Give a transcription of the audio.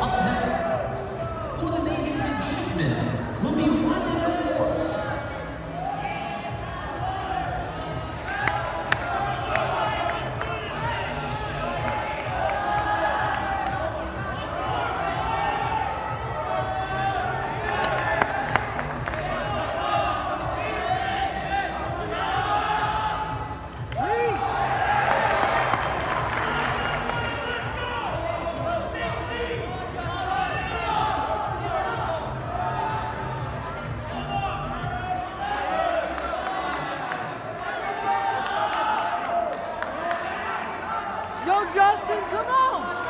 啊。Yo, go, Justin. Come on.